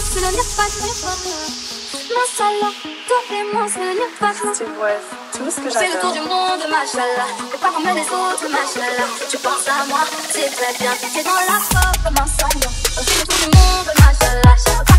c'est le pas Mon salon, toi et moi, c'est le pas Tu vois tout ce que Fais le tour du monde, machallah. T'es pas comme les autres, machallah. Tu penses à moi, c'est très bien. T'es dans la sauce comme un salon. Fais le tour du monde, machallah.